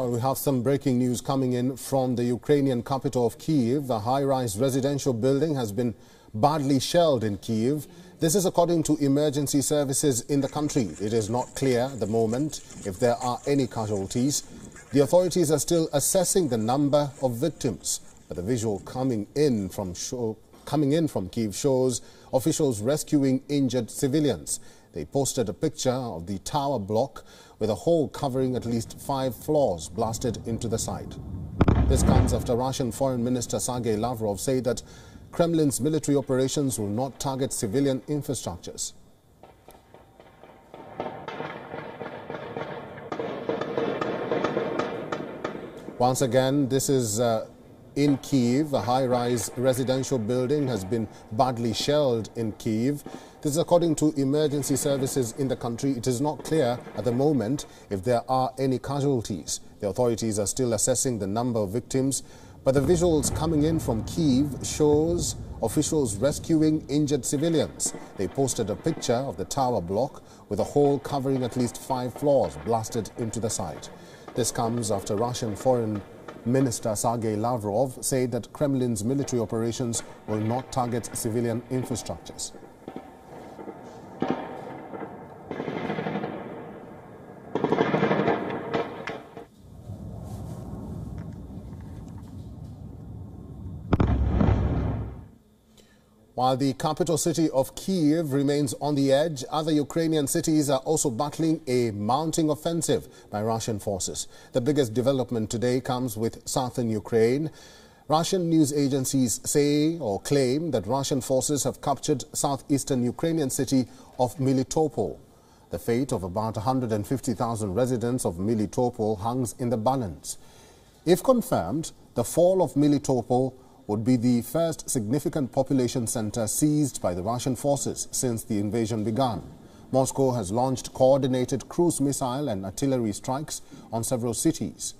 Well, we have some breaking news coming in from the Ukrainian capital of Kiev. A high-rise residential building has been badly shelled in Kiev. This is according to emergency services in the country. It is not clear at the moment if there are any casualties. The authorities are still assessing the number of victims. But the visual coming in from show, coming in from Kiev shows officials rescuing injured civilians. They posted a picture of the tower block with a hole covering at least five floors blasted into the site. This comes after Russian Foreign Minister Sergei Lavrov said that Kremlin's military operations will not target civilian infrastructures. Once again, this is uh, in Kiev. A high-rise residential building has been badly shelled in Kiev. This is according to emergency services in the country. It is not clear at the moment if there are any casualties. The authorities are still assessing the number of victims, but the visuals coming in from Kiev shows officials rescuing injured civilians. They posted a picture of the tower block with a hole covering at least five floors blasted into the site. This comes after Russian Foreign Minister Sergei Lavrov said that Kremlin's military operations will not target civilian infrastructures. While the capital city of Kiev remains on the edge, other Ukrainian cities are also battling a mounting offensive by Russian forces. The biggest development today comes with southern Ukraine. Russian news agencies say or claim that Russian forces have captured southeastern Ukrainian city of Melitopol. The fate of about 150,000 residents of Melitopol hangs in the balance. If confirmed, the fall of Melitopol would be the first significant population center seized by the Russian forces since the invasion began. Moscow has launched coordinated cruise missile and artillery strikes on several cities.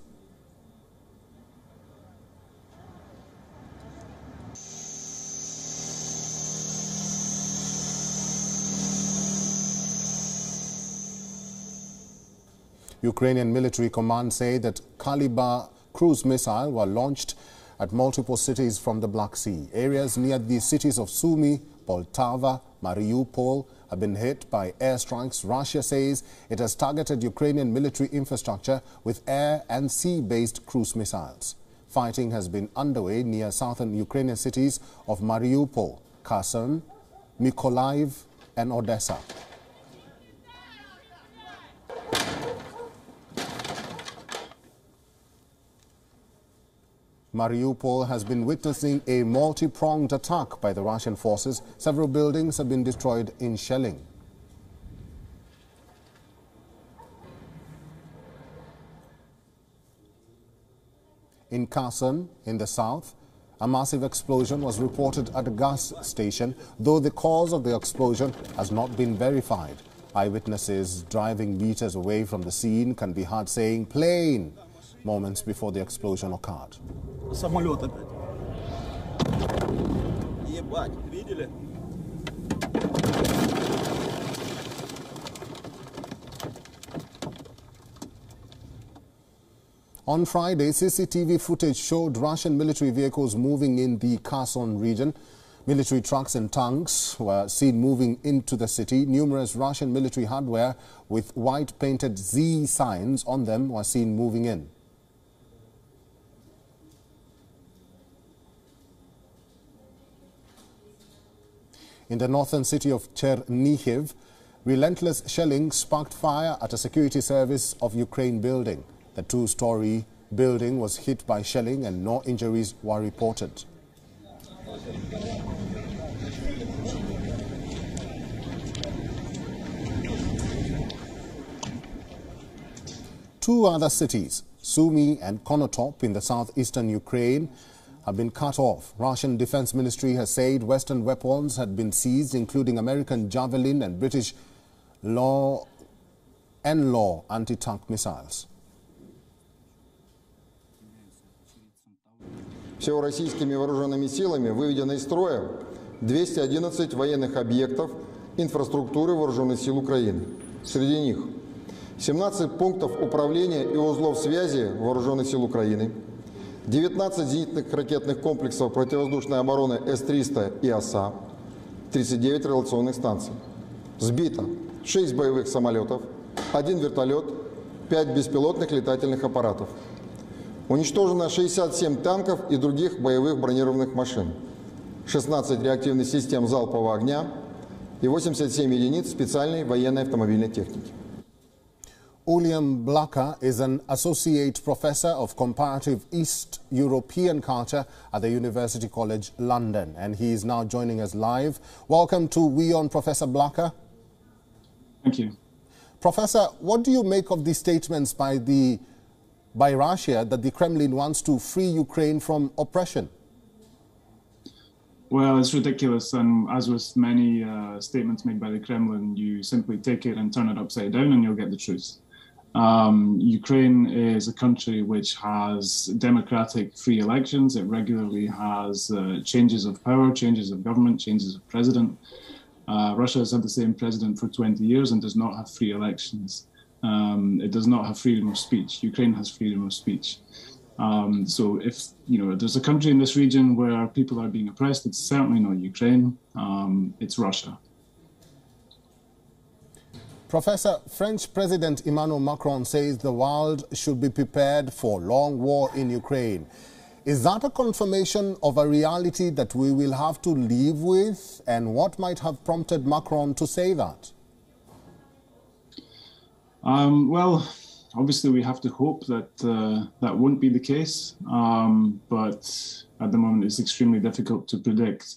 Ukrainian military command say that Kalibr cruise missile were launched at multiple cities from the Black Sea. Areas near the cities of Sumy, Poltava, Mariupol have been hit by airstrikes. Russia says it has targeted Ukrainian military infrastructure with air and sea-based cruise missiles. Fighting has been underway near southern Ukrainian cities of Mariupol, Kherson, Mykolaiv and Odessa. Mariupol has been witnessing a multi-pronged attack by the Russian forces. Several buildings have been destroyed in shelling. In Kherson, in the south, a massive explosion was reported at a gas station, though the cause of the explosion has not been verified. Eyewitnesses driving meters away from the scene can be heard saying, plane, moments before the explosion occurred. Самолет опять. Ебать, видели? On Friday, CCTV footage showed Russian military vehicles moving in the Kherson region. Military trucks and tanks were seen moving into the city. Numerous Russian military hardware with white painted Z signs on them were seen moving in. In the northern city of Chernihiv, relentless shelling sparked fire at a security service of Ukraine building. The two-story building was hit by shelling and no injuries were reported. Two other cities, Sumy and Konotop in the southeastern Ukraine, have been cut off. Russian Defense Ministry has said Western weapons had been seized, including American Javelin and British law and law anti-tank missiles. Всего российскими вооруженными силами выведено из строя 211 военных объектов инфраструктуры вооруженных сил Украины. Среди них 17 пунктов управления и узлов связи Вооруженных сил Украины, 19 зенитных ракетных комплексов противовоздушной обороны С-300 и ОСА, 39 реляционных станций. Сбито 6 боевых самолетов, 1 вертолет, 5 беспилотных летательных аппаратов. Уничтожено 67 танков и других боевых бронированных машин, 16 реактивных систем залпового огня и 87 единиц специальной военной автомобильной техники. Uilleam Blacker is an associate professor of comparative East European culture at the University College London, and he is now joining us live. Welcome to WION Professor Blacker. Thank you. Professor, what do you make of the statements by, the, by Russia that the Kremlin wants to free Ukraine from oppression? Well, it's ridiculous, and as with many uh, statements made by the Kremlin, you simply take it and turn it upside down, and you'll get the truth. Um, Ukraine is a country which has democratic free elections. It regularly has uh, changes of power, changes of government, changes of president. Uh, Russia has had the same president for 20 years and does not have free elections. Um, it does not have freedom of speech. Ukraine has freedom of speech. Um, so if you know there's a country in this region where people are being oppressed, it's certainly not Ukraine. Um, it's Russia. Professor, French President Emmanuel Macron says the world should be prepared for long war in Ukraine. Is that a confirmation of a reality that we will have to live with? And what might have prompted Macron to say that? Um, well, obviously, we have to hope that uh, that won't be the case. Um, but at the moment, it's extremely difficult to predict.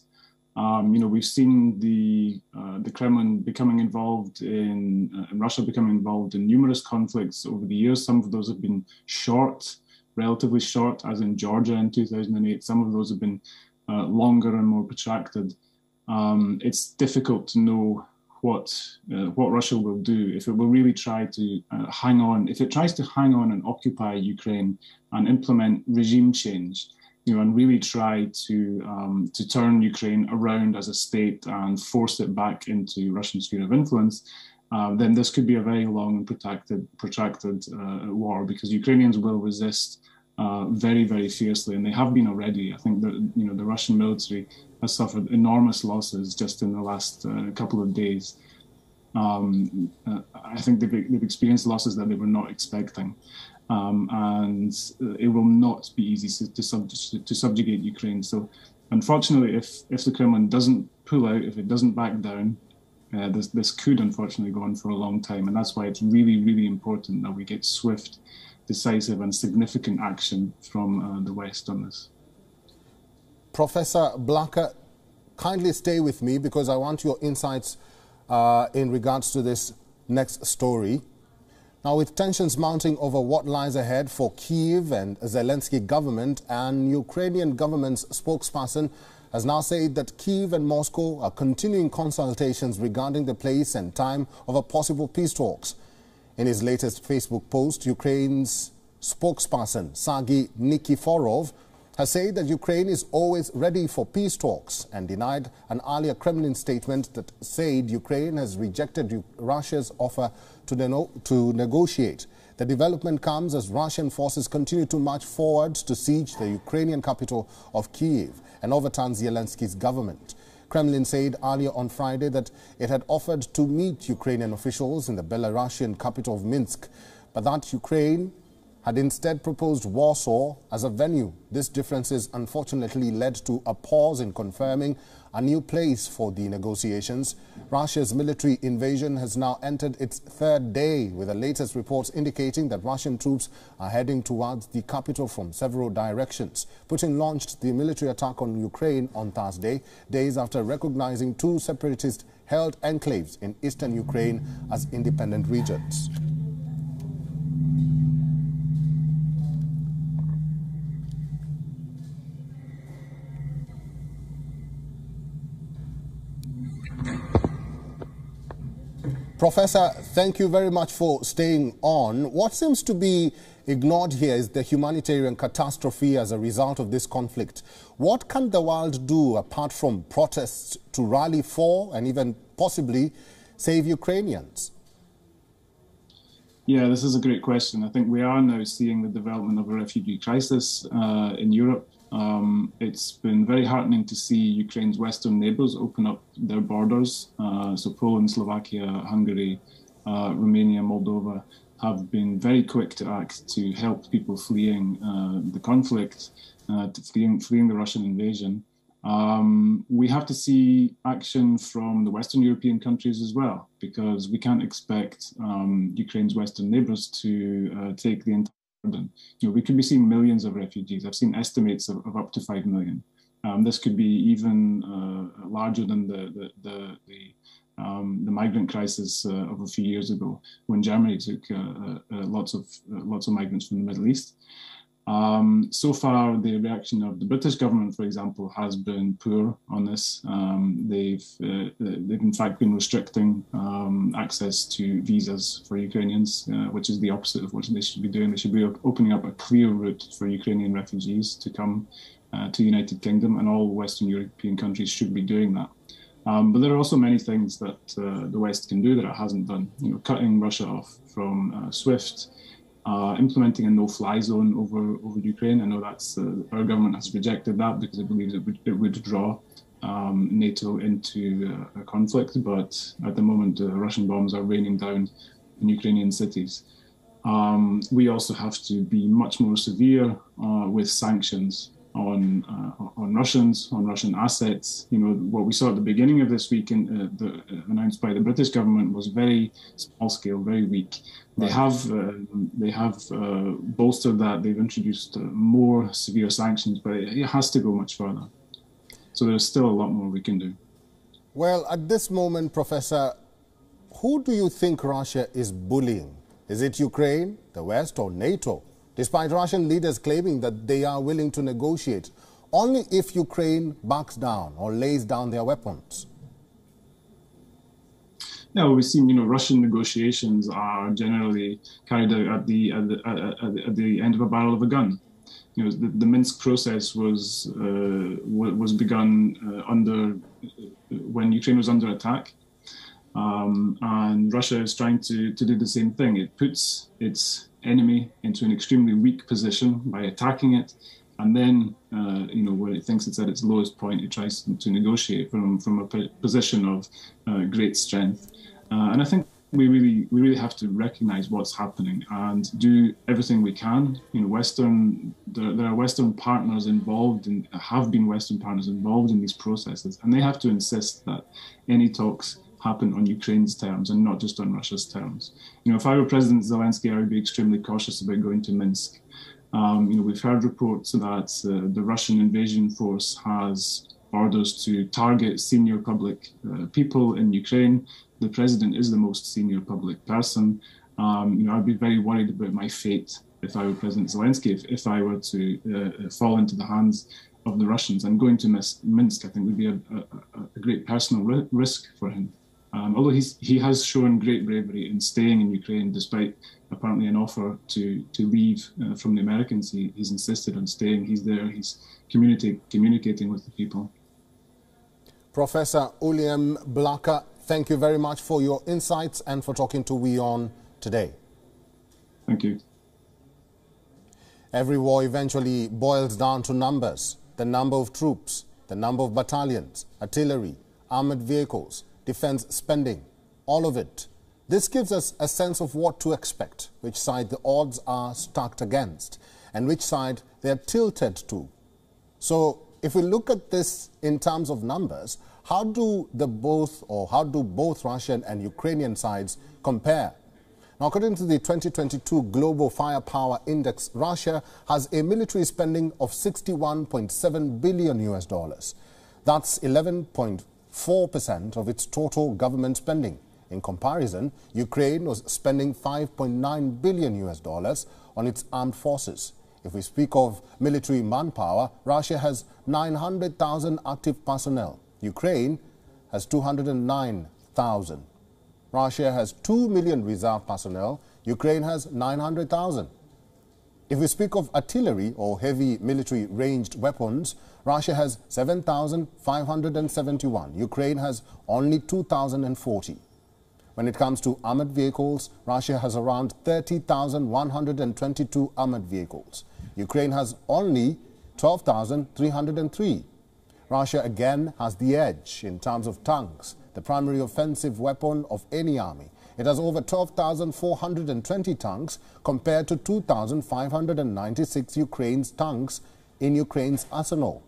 Um, you know, we've seen the uh, the Kremlin becoming involved in uh, Russia becoming involved in numerous conflicts over the years. Some of those have been short, relatively short, as in Georgia in 2008. Some of those have been uh, longer and more protracted. Um, it's difficult to know what uh, what Russia will do if it will really try to uh, hang on. If it tries to hang on and occupy Ukraine and implement regime change you know, and really try to um, to turn Ukraine around as a state and force it back into Russian sphere of influence, uh, then this could be a very long and protracted protracted uh, war because Ukrainians will resist uh, very very fiercely, and they have been already. I think that you know the Russian military has suffered enormous losses just in the last uh, couple of days. Um, uh, I think they've, they've experienced losses that they were not expecting um, and it will not be easy to, to, sub- to, subjugate Ukraine. So, unfortunately, if if the Kremlin doesn't pull out, if it doesn't back down, uh, this this could unfortunately go on for a long time, and that's why it's really really important that we get swift, decisive, and significant action from uh, the West on this. Professor Blacker, kindly stay with me because I want your insights uh, in regards to this next story. Now, with tensions mounting over what lies ahead for Kiev and Zelensky government, and Ukrainian government's spokesperson has now said that Kiev and Moscow are continuing consultations regarding the place and time of a possible peace talks. In his latest Facebook post, Ukraine's spokesperson, Sergei Nikiforov, has said that Ukraine is always ready for peace talks and denied an earlier Kremlin statement that said Ukraine has rejected Russia's offer to, to negotiate. The development comes as Russian forces continue to march forward to siege the Ukrainian capital of Kiev and overturn Zelensky's government. Kremlin said earlier on Friday that it had offered to meet Ukrainian officials in the Belarusian capital of Minsk, but that Ukraine had instead proposed Warsaw as a venue. These differences unfortunately led to a pause in confirming a new place for the negotiations. Russia's military invasion has now entered its third day, with the latest reports indicating that Russian troops are heading towards the capital from several directions. Putin launched the military attack on Ukraine on Thursday, days after recognizing two separatist-held enclaves in eastern Ukraine as independent regions. Professor, thank you very much for staying on. What seems to be ignored here is the humanitarian catastrophe as a result of this conflict. What can the world do apart from protests to rally for and even possibly save Ukrainians? Yeah, this is a great question. I think we are now seeing the development of a refugee crisis uh, in Europe. Um, it's been very heartening to see Ukraine's western neighbours open up their borders. Uh, so Poland, Slovakia, Hungary, uh, Romania, Moldova have been very quick to act to help people fleeing uh, the conflict, uh, fleeing, fleeing the Russian invasion. Um, we have to see action from the Western European countries as well, because we can't expect um, Ukraine's Western neighbors to uh, take the entire burden. You know, we could be seeing millions of refugees. I've seen estimates of, of up to 5 million. Um, this could be even uh, larger than the, the, the, the um, the migrant crisis uh, of a few years ago, when Germany took uh, uh, lots of lots of migrants from the Middle East. Um, so far, the reaction of the British government, for example, has been poor on this. Um, they've uh, they've in fact been restricting um, access to visas for Ukrainians, uh, which is the opposite of what they should be doing. They should be opening up a clear route for Ukrainian refugees to come uh, to the United Kingdom, and all Western European countries should be doing that. Um, but there are also many things that uh, the West can do that it hasn't done. You know, cutting Russia off from uh, SWIFT, uh, implementing a no-fly zone over over Ukraine. I know that's uh, our government has rejected that because it believes it would, it would draw um, NATO into uh, a conflict. But at the moment, Russian bombs are raining down in Ukrainian cities. Um, we also have to be much more severe uh, with sanctions on uh, on Russians, on Russian assets. You know what we saw at the beginning of this week, in, uh, the, uh, announced by the British government, was very small scale, very weak. They have uh, they have uh, bolstered that. They've introduced uh, more severe sanctions, but it, it has to go much further. So there's still a lot more we can do. Well, at this moment, Professor, who do you think Russia is bullying? Is it Ukraine, the West, or NATO? Despite Russian leaders claiming that they are willing to negotiate only if Ukraine backs down or lays down their weapons. Yeah, we've seen, you know, Russian negotiations are generally carried out at the at the, at the, at the end of a barrel of a gun. You know, the, the Minsk process was uh, was begun uh, under when Ukraine was under attack, um, and Russia is trying to to do the same thing. It puts its enemy into an extremely weak position by attacking it. And then, uh, you know, when it thinks it's at its lowest point, it tries to negotiate from, from a position of uh, great strength. Uh, and I think we really we really have to recognize what's happening and do everything we can. You know, Western there, there are Western partners involved and have been Western partners involved in these processes, and they have to insist that any talks happen on Ukraine's terms and not just on Russia's terms. You know, if I were President Zelensky, I would be extremely cautious about going to Minsk. Um, you know, we've heard reports that uh, the Russian invasion force has orders to target senior public uh, people in Ukraine. The president is the most senior public person. Um, you know, I'd be very worried about my fate if I were President Zelensky, if, if I were to uh, fall into the hands of the Russians. And going to Minsk, I think, would be a, a, a great personal risk for him. Um, although he's, he has shown great bravery in staying in Ukraine despite apparently an offer to, to leave uh, from the Americans, he, he's insisted on staying. He's there, he's communicating with the people. Professor William Blacker, thank you very much for your insights and for talking to WION today. Thank you. Every war eventually boils down to numbers the number of troops, the number of battalions, artillery, armored vehicles, defense spending, all of it. This gives us a sense of what to expect, which side the odds are stacked against, and which side they are tilted to. So if we look at this in terms of numbers, how do the both or how do both Russian and Ukrainian sides compare? Now, according to the 2022 Global Firepower Index, Russia has a military spending of 61.7 billion US dollars. That's 11.4 4% of its total government spending. In comparison, Ukraine was spending 5.9 billion US dollars on its armed forces. If we speak of military manpower, Russia has 900,000 active personnel. Ukraine has 209,000. Russia has 2 million reserve personnel. Ukraine has 900,000. If we speak of artillery or heavy military ranged weapons, Russia has 7,571. Ukraine has only 2,040. When it comes to armored vehicles, Russia has around 30,122 armored vehicles. Ukraine has only 12,303. Russia again has the edge in terms of tanks, the primary offensive weapon of any army. It has over 12,420 tanks compared to 2,596 Ukraine's tanks in Ukraine's arsenal.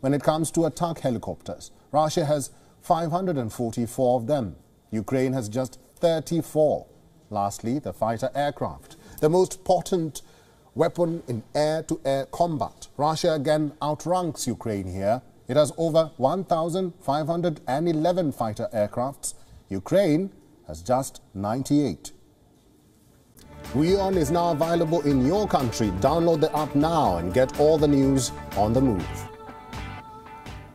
When it comes to attack helicopters, Russia has 544 of them. Ukraine has just 34. Lastly, the fighter aircraft, the most potent weapon in air-to-air -air combat. Russia again outranks Ukraine here. It has over 1,511 fighter aircrafts. Ukraine has just 98. WION is now available in your country. Download the app now and get all the news on the move.